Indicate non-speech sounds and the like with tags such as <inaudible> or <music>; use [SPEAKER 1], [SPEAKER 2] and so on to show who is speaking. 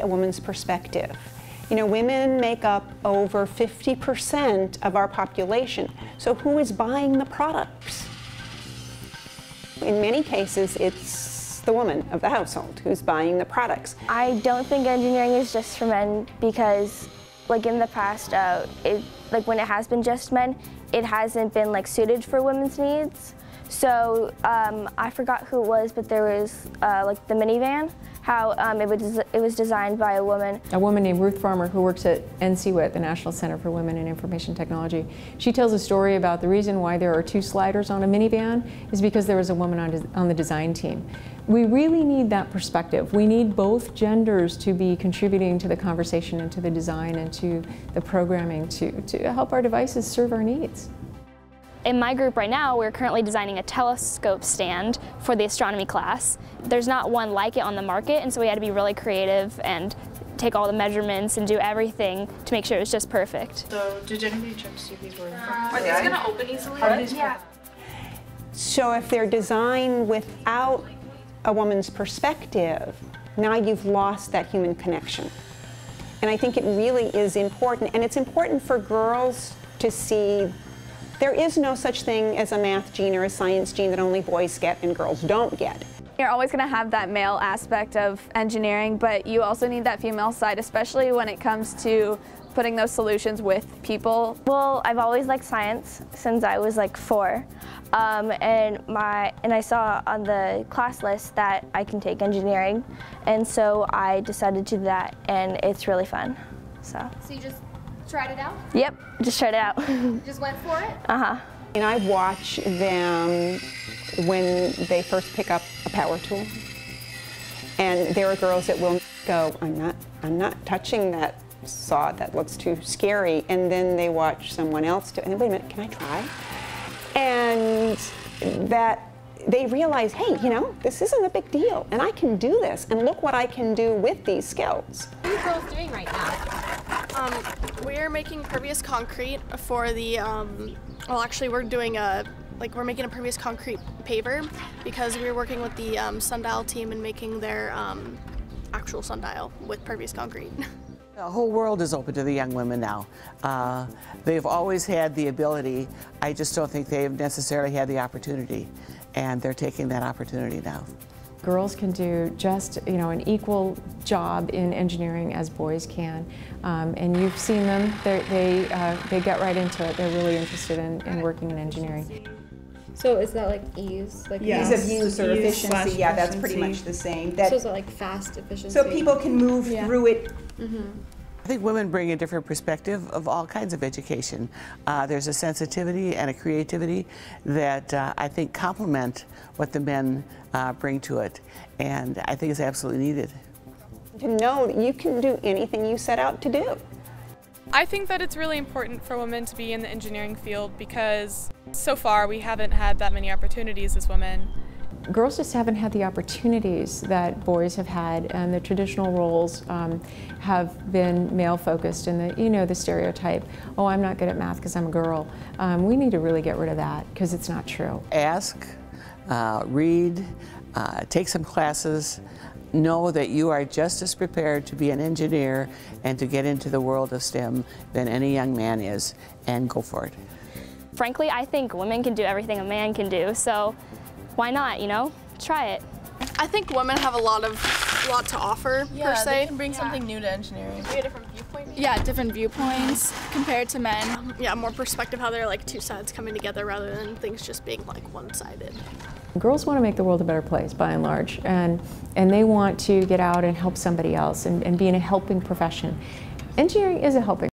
[SPEAKER 1] a woman's perspective. You know, women make up over 50% of our population. So who is buying the products? In many cases, it's the woman of the household who's buying the products.
[SPEAKER 2] I don't think engineering is just for men because, like in the past, uh, it, like when it has been just men, it hasn't been like suited for women's needs. So um, I forgot who it was, but there was uh, like the minivan, how um, it, was, it was designed by a woman.
[SPEAKER 3] A woman named Ruth Farmer who works at NCWIT, the National Center for Women in Information Technology. She tells a story about the reason why there are two sliders on a minivan is because there was a woman on, on the design team. We really need that perspective. We need both genders to be contributing to the conversation and to the design and to the programming to, to help our devices serve our needs.
[SPEAKER 4] In my group right now, we're currently designing a telescope stand for the astronomy class. There's not one like it on the market, and so we had to be really creative and take all the measurements and do everything to make sure it was just perfect.
[SPEAKER 5] So did anybody check to see if these were uh, Are these going to open easily?
[SPEAKER 1] Yeah. So if they're designed without a woman's perspective, now you've lost that human connection. And I think it really is important, and it's important for girls to see there is no such thing as a math gene or a science gene that only boys get and girls don't get.
[SPEAKER 6] You're always going to have that male aspect of engineering, but you also need that female side, especially when it comes to putting those solutions with people.
[SPEAKER 2] Well, I've always liked science since I was like four. Um, and my and I saw on the class list that I can take engineering, and so I decided to do that, and it's really fun. So.
[SPEAKER 7] So you just tried it out?
[SPEAKER 2] Yep, just tried it out. <laughs>
[SPEAKER 7] just went for it?
[SPEAKER 2] Uh-huh.
[SPEAKER 1] And I watch them when they first pick up a power tool. And there are girls that will go, I'm not, I'm not touching that saw, that looks too scary. And then they watch someone else do it. And wait a minute, can I try? And that they realize, hey, you know, this isn't a big deal, and I can do this, and look what I can do with these skills.
[SPEAKER 7] What are you girls doing right now?
[SPEAKER 8] Um, we're making pervious concrete for the, um, well actually we're doing a, like we're making a pervious concrete paver because we are working with the um, sundial team and making their um, actual sundial with pervious concrete. <laughs>
[SPEAKER 9] The whole world is open to the young women now. Uh, they've always had the ability. I just don't think they've necessarily had the opportunity, and they're taking that opportunity now.
[SPEAKER 3] Girls can do just you know an equal job in engineering as boys can, um, and you've seen them. They uh, they get right into it. They're really interested in, in working in engineering.
[SPEAKER 7] So is that like ease? Like
[SPEAKER 10] yes. ease of use or ease efficiency? Yeah, that's pretty much the same.
[SPEAKER 7] That, so is it like fast efficiency?
[SPEAKER 10] So people can move yeah. through it. Mm -hmm.
[SPEAKER 9] I think women bring a different perspective of all kinds of education. Uh, there's a sensitivity and a creativity that uh, I think complement what the men uh, bring to it, and I think is absolutely needed.
[SPEAKER 1] To know that you can do anything you set out to do.
[SPEAKER 5] I think that it's really important for women to be in the engineering field because so far we haven't had that many opportunities as women
[SPEAKER 3] girls just haven't had the opportunities that boys have had, and the traditional roles um, have been male focused. And the you know the stereotype, oh, I'm not good at math because I'm a girl. Um, we need to really get rid of that because it's not true.
[SPEAKER 9] Ask, uh, read, uh, take some classes. Know that you are just as prepared to be an engineer and to get into the world of STEM than any young man is, and go for it.
[SPEAKER 4] Frankly, I think women can do everything a man can do, so why not, you know? Try it.
[SPEAKER 8] I think women have a lot of lot to offer
[SPEAKER 5] yeah,
[SPEAKER 8] per se.
[SPEAKER 5] they can bring yeah. something new to engineering.
[SPEAKER 8] Maybe a different viewpoint. Maybe?
[SPEAKER 5] Yeah, different viewpoints compared to men.
[SPEAKER 8] Um, yeah, more perspective how they're like two sides coming together rather than things just being like one-sided.
[SPEAKER 3] Girls want to make the world a better place by and large, and and they want to get out and help somebody else and, and be in a helping profession. Engineering is a helping